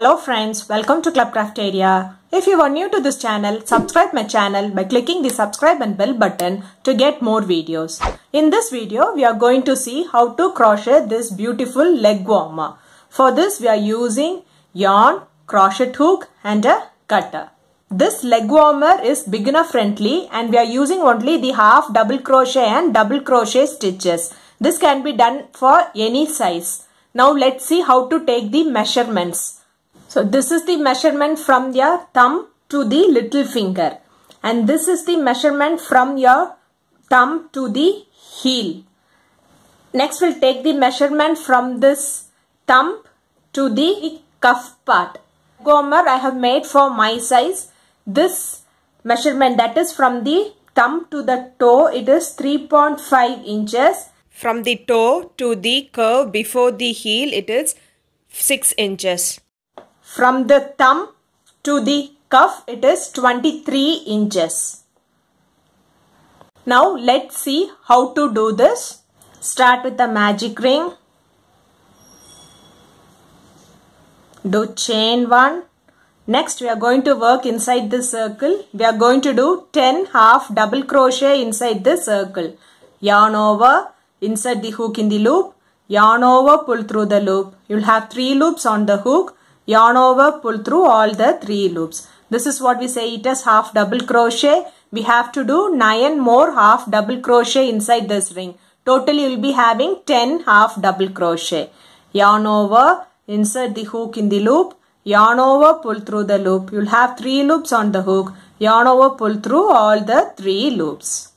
Hello friends, welcome to Club Crafteria. If you are new to this channel, subscribe my channel by clicking the subscribe and bell button to get more videos. In this video, we are going to see how to crochet this beautiful leg warmer. For this, we are using yarn, crochet hook and a cutter. This leg warmer is beginner friendly and we are using only the half double crochet and double crochet stitches. This can be done for any size. Now let's see how to take the measurements. So this is the measurement from your thumb to the little finger. And this is the measurement from your thumb to the heel. Next we'll take the measurement from this thumb to the cuff part. Gomer I have made for my size. This measurement that is from the thumb to the toe it is 3.5 inches. From the toe to the curve before the heel it is 6 inches. From the thumb to the cuff it is 23 inches. Now let's see how to do this. Start with the magic ring. Do chain 1. Next we are going to work inside this circle. We are going to do 10 half double crochet inside this circle. Yarn over, insert the hook in the loop, yarn over, pull through the loop. You'll have 3 loops on the hook yarn over pull through all the three loops. This is what we say it as half double crochet. We have to do 9 more half double crochet inside this ring. Totally you will be having 10 half double crochet. Yarn over insert the hook in the loop. Yarn over pull through the loop. You'll have three loops on the hook. Yarn over pull through all the three loops.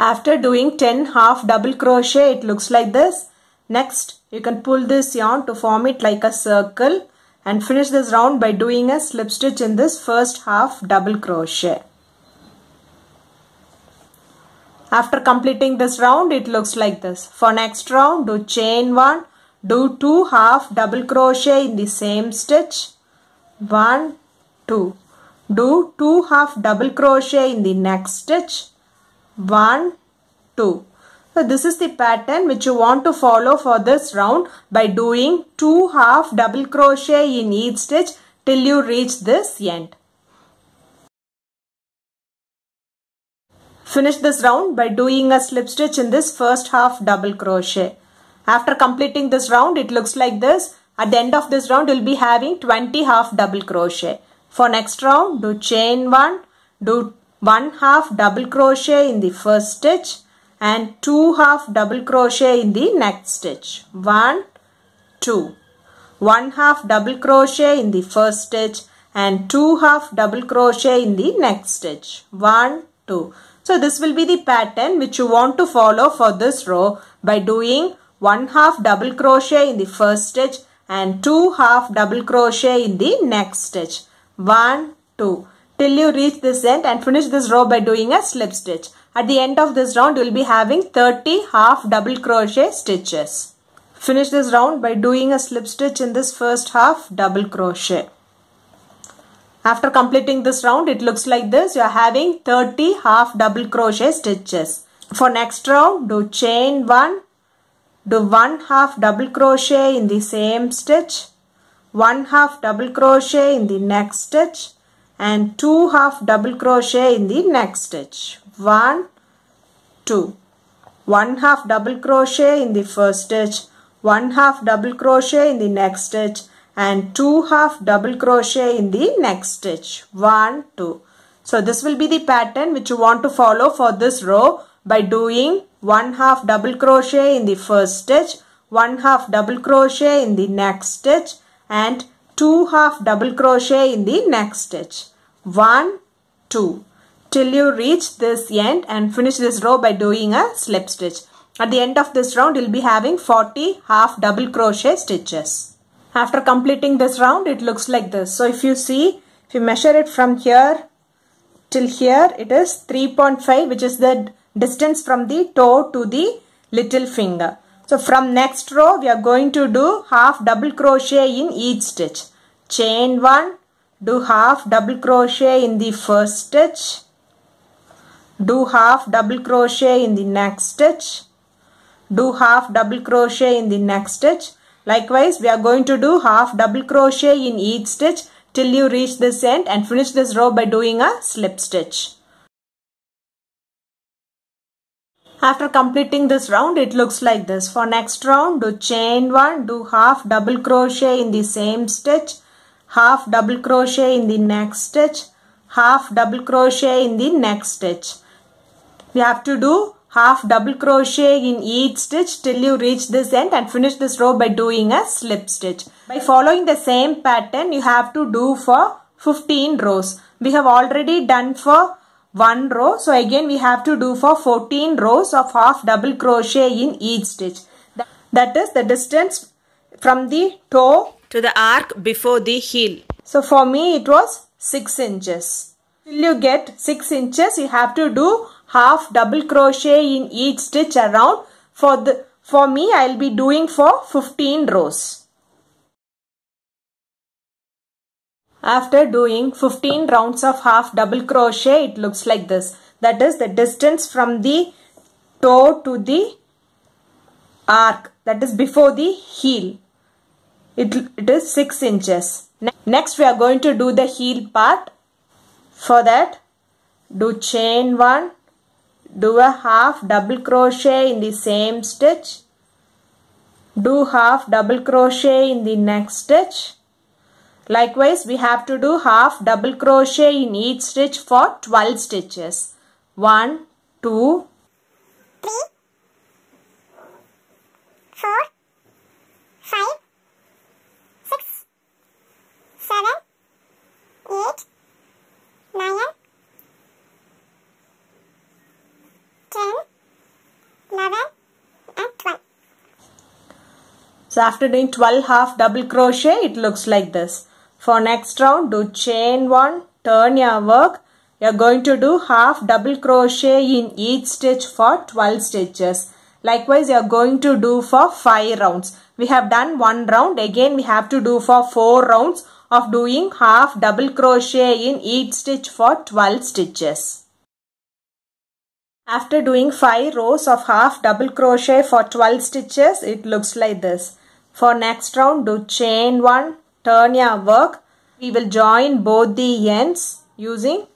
After doing 10 half double crochet it looks like this Next, you can pull this yarn to form it like a circle and finish this round by doing a slip stitch in this first half double crochet. After completing this round, it looks like this. For next round, do chain 1, do 2 half double crochet in the same stitch. 1, 2. Do 2 half double crochet in the next stitch. 1, 2. So this is the pattern which you want to follow for this round by doing 2 half double crochet in each stitch till you reach this end. Finish this round by doing a slip stitch in this first half double crochet. After completing this round it looks like this. At the end of this round you will be having 20 half double crochet. For next round do chain 1, do 1 half double crochet in the first stitch and 2 half double crochet in the next stitch. 1, 2. 1 half double crochet in the first stitch and 2 half double crochet in the next stitch. 1, 2. So this will be the pattern which you want to follow for this row by doing 1 half double crochet in the first stitch and 2 half double crochet in the next stitch. 1, 2 till you reach this end and finish this row by doing a slip stitch. At the end of this round, you will be having 30 half double crochet stitches. Finish this round by doing a slip stitch in this first half double crochet. After completing this round, it looks like this. You are having 30 half double crochet stitches. For next round, do chain 1, do 1 half double crochet in the same stitch, 1 half double crochet in the next stitch and 2 half double crochet in the next stitch. 1, 2. 1 half double crochet in the first stitch, 1 half double crochet in the next stitch and 2 half double crochet in the next stitch. 1, 2. So this will be the pattern which you want to follow for this row by doing 1 half double crochet in the first stitch, 1 half double crochet in the next stitch and 2 half double crochet in the next stitch. 1, 2 till you reach this end and finish this row by doing a slip stitch. At the end of this round, you'll be having 40 half double crochet stitches. After completing this round, it looks like this. So if you see, if you measure it from here till here, it is 3.5 which is the distance from the toe to the little finger. So from next row, we are going to do half double crochet in each stitch. Chain 1, do half double crochet in the first stitch do half double crochet in the next stitch do half double crochet in the next stitch Likewise, we are going to do half double crochet in each stitch till you reach this end and finish this row by doing a slip stitch. After completing this round, it looks like this. For next round, do chain 1, do half double crochet in the same stitch, half double crochet in the next stitch, half double crochet in the next stitch. We have to do half double crochet in each stitch till you reach this end and finish this row by doing a slip stitch. By following the same pattern, you have to do for 15 rows. We have already done for one row. So again we have to do for 14 rows of half double crochet in each stitch. That is the distance from the toe to the arc before the heel. So for me it was 6 inches. Till you get 6 inches you have to do half double crochet in each stitch around. For, the, for me I will be doing for 15 rows. After doing 15 rounds of half double crochet, it looks like this. That is the distance from the toe to the arc. That is before the heel. It, it is 6 inches. Next we are going to do the heel part. For that, do chain 1, do a half double crochet in the same stitch. Do half double crochet in the next stitch Likewise, we have to do half double crochet in each stitch for 12 stitches. 1, 2, 3, 4, 5, 6, 7, 8, 9, 10, 11 and 12. So after doing 12 half double crochet, it looks like this. For next round, do chain 1, turn your work. You are going to do half double crochet in each stitch for 12 stitches. Likewise, you are going to do for 5 rounds. We have done 1 round. Again, we have to do for 4 rounds of doing half double crochet in each stitch for 12 stitches. After doing 5 rows of half double crochet for 12 stitches, it looks like this. For next round, do chain 1, your work. We will join both the ends using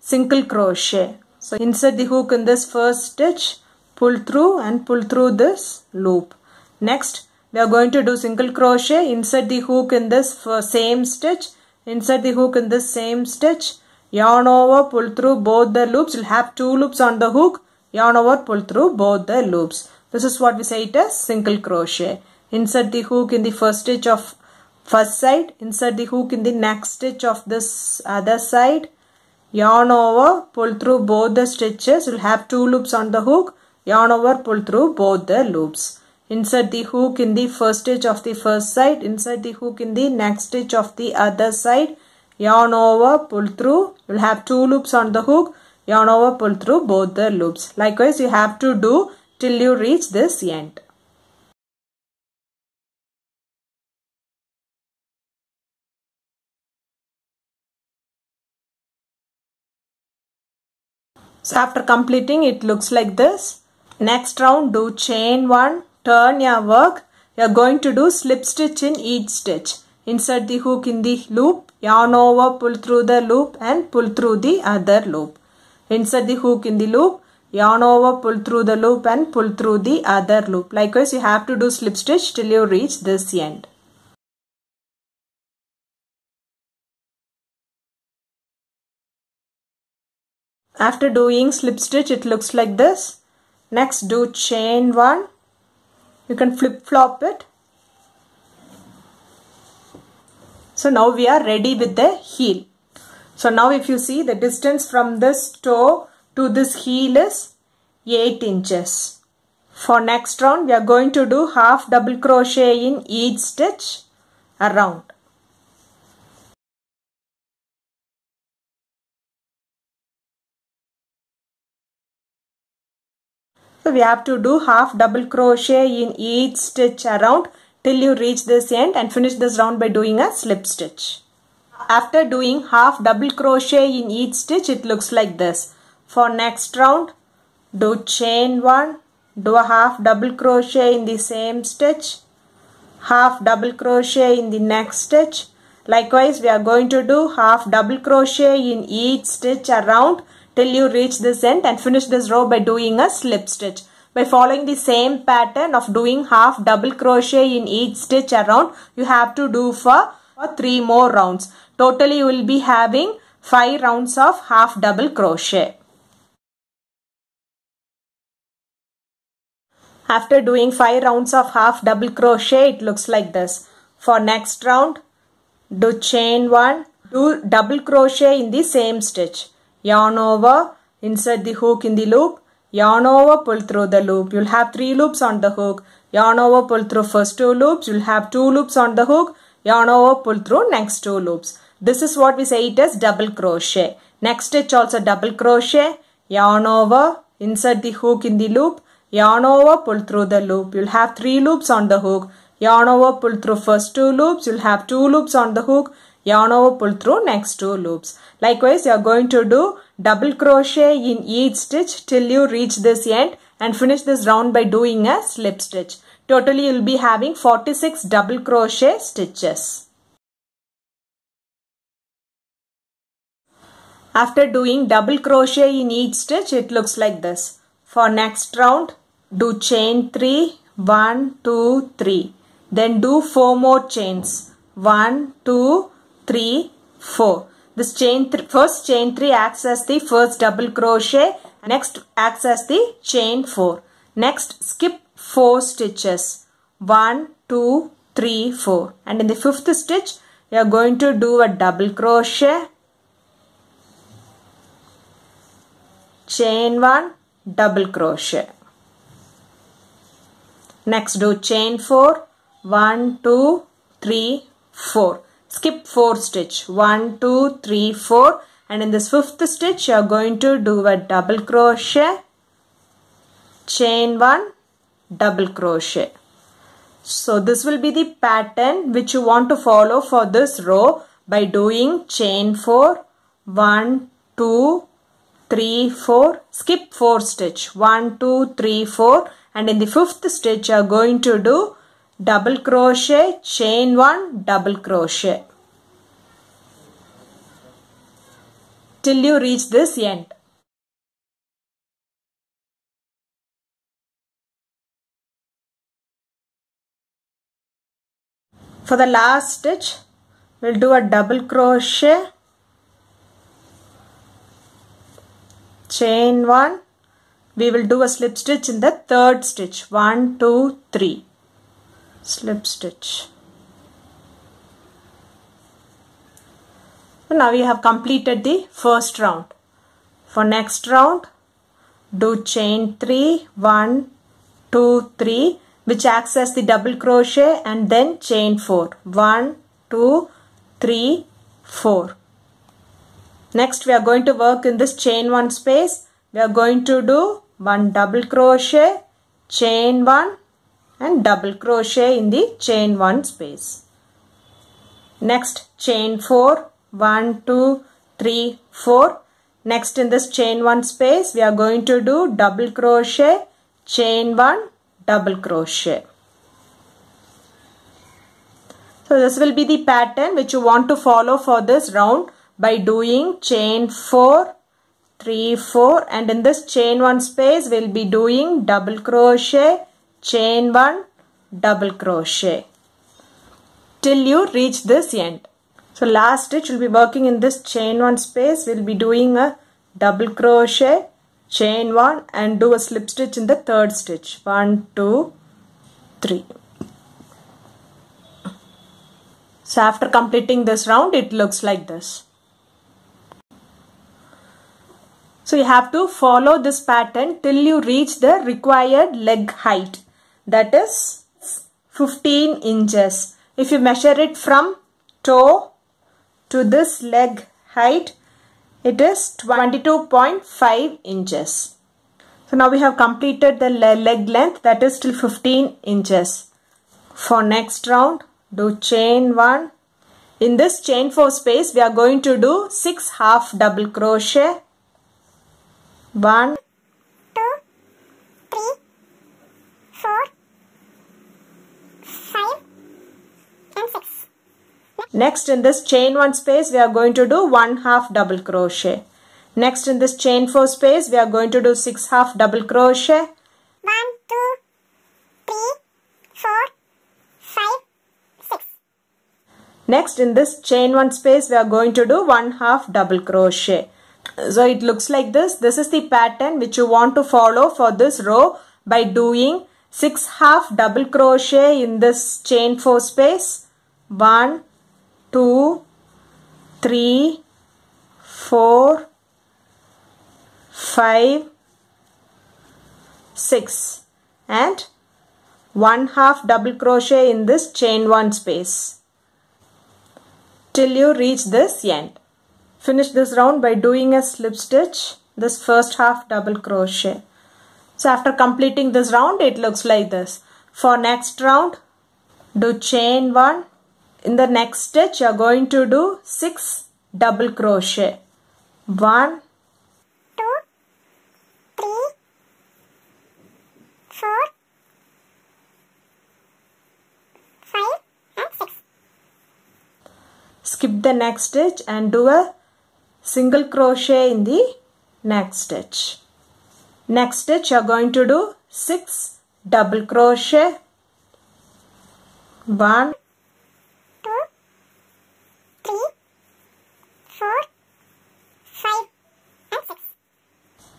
single crochet. So insert the hook in this first stitch pull through and pull through this loop. Next we are going to do single crochet. Insert the hook in this same stitch. Insert the hook in this same stitch. Yarn over pull through both the loops. You'll have two loops on the hook. Yarn over pull through both the loops. This is what we say it as single crochet. Insert the hook in the first stitch of First side, insert the hook in the next stitch of this other side. Yarn over, pull through both the stitches. You'll have two loops on the hook. Yarn over, pull through both the loops. Insert the hook in the first stitch of the first side. Insert the hook in the next stitch of the other side. Yarn over, pull through. You'll have two loops on the hook. Yarn over, pull through both the loops. Likewise, you have to do till you reach this end. So after completing it looks like this. Next round do chain 1, turn your work. You are going to do slip stitch in each stitch. Insert the hook in the loop, yarn over, pull through the loop and pull through the other loop. Insert the hook in the loop, yarn over, pull through the loop and pull through the other loop. Likewise you have to do slip stitch till you reach this end. After doing slip stitch it looks like this. Next do chain 1. You can flip flop it. So now we are ready with the heel. So now if you see the distance from this toe to this heel is 8 inches. For next round we are going to do half double crochet in each stitch around. So we have to do half double crochet in each stitch around till you reach this end and finish this round by doing a slip stitch. After doing half double crochet in each stitch it looks like this. For next round do chain 1, do a half double crochet in the same stitch, half double crochet in the next stitch likewise we are going to do half double crochet in each stitch around till you reach this end and finish this row by doing a slip stitch. By following the same pattern of doing half double crochet in each stitch around you have to do for, for three more rounds. Totally you will be having five rounds of half double crochet. After doing 5 rounds of half double crochet it looks like this. For next round do chain 1 do double crochet in the same stitch yarn over insert the hook in the loop. Yarn over pull through the loop. You'll have 3 loops on the hook. Yarn over pull through first 2 loops. You'll have 2 loops on the hook. Yarn over pull through next 2 loops. This is what we say it as double crochet. Next stitch also double crochet. Yarn over insert the hook in the loop. Yarn over pull through the loop. You'll have three loops on the hook. Yarn over pull through first two loops. You'll have two loops on the hook yarn over pull through next two loops. Likewise you are going to do double crochet in each stitch till you reach this end and finish this round by doing a slip stitch. Totally you'll be having 46 double crochet stitches. After doing double crochet in each stitch it looks like this. For next round do chain 3 1 2 3 then do 4 more chains. 1 2 3 4 this chain th first chain 3 acts as the first double crochet. Next acts as the chain 4 next skip 4 stitches. 1 2 3 4 and in the fifth stitch you are going to do a double crochet. Chain 1 double crochet. Next do chain 4, 1, 2, 3, 4. Skip 4 stitch, 1, 2, 3, 4 and in this fifth stitch you are going to do a double crochet, chain 1, double crochet. So this will be the pattern which you want to follow for this row by doing chain 4, 1, 2, 3, 4, skip 4 stitch, 1, 2, 3, 4 and in the fifth stitch you are going to do double crochet chain 1 double crochet. Till you reach this end. For the last stitch we'll do a double crochet chain 1 we will do a slip stitch in the third stitch. 1 2 3 slip stitch. So now we have completed the first round. For next round do chain 3 1 2 3 which acts as the double crochet and then chain 4 1 2 3 4 next we are going to work in this chain 1 space. We are going to do one double crochet chain 1 and double crochet in the chain 1 space. Next chain 4 1 2 3 4 next in this chain 1 space we are going to do double crochet chain 1 double crochet. So this will be the pattern which you want to follow for this round by doing chain 4 3 4 and in this chain 1 space we'll be doing double crochet chain 1 double crochet. Till you reach this end. So last stitch will be working in this chain 1 space. We'll be doing a double crochet chain 1 and do a slip stitch in the third stitch. 1 2 3 so after completing this round it looks like this. So you have to follow this pattern till you reach the required leg height that is 15 inches. If you measure it from toe to this leg height, it is 22.5 inches. So now we have completed the leg length that is still 15 inches. For next round, do chain 1. In this chain 4 space, we are going to do 6 half double crochet. 1, Next in this chain 1 space we are going to do 1 half double crochet. Next in this chain 4 space we are going to do 6 half double crochet. 1, 2, 3, 4, 5, 6. Next in this chain 1 space we are going to do 1 half double crochet. So it looks like this. This is the pattern which you want to follow for this row by doing 6 half double crochet in this chain 4 space. 1, 2, 3, 4, 5, 6 and 1 half double crochet in this chain 1 space till you reach this end. Finish this round by doing a slip stitch this first half double crochet. So after completing this round it looks like this. For next round do chain 1. In the next stitch you are going to do 6 double crochet. 1, 2, 3, 4, 5 and 6. skip the next stitch and do a single crochet in the next stitch. Next stitch you are going to do 6 double crochet. 1, 2, 3, 4, 5 and 6.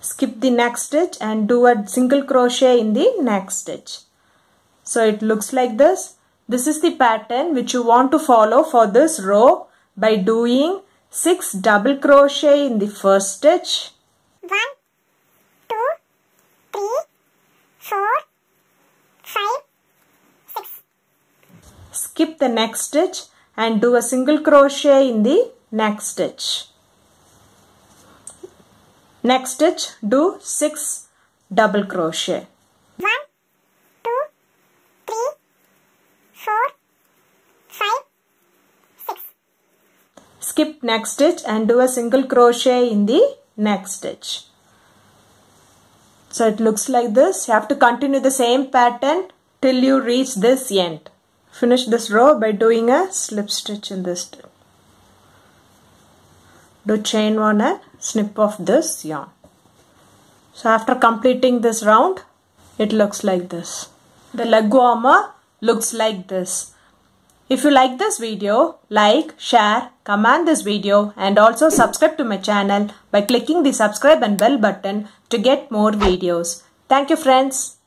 skip the next stitch and do a single crochet in the next stitch. So it looks like this. This is the pattern which you want to follow for this row by doing 6 double crochet in the first stitch. 1, 2, 3, 4, 5, 6. Skip the next stitch and do a single crochet in the next stitch. Next stitch do 6 double crochet. 1, 2, 3, 4, 5, 6. skip next stitch and do a single crochet in the next stitch. So it looks like this. You have to continue the same pattern till you reach this end. Finish this row by doing a slip stitch in this. Do chain one and snip off this yarn. So after completing this round, it looks like this. The leg warmer looks like this. If you like this video, like, share, comment this video and also subscribe to my channel by clicking the subscribe and bell button to get more videos. Thank you friends.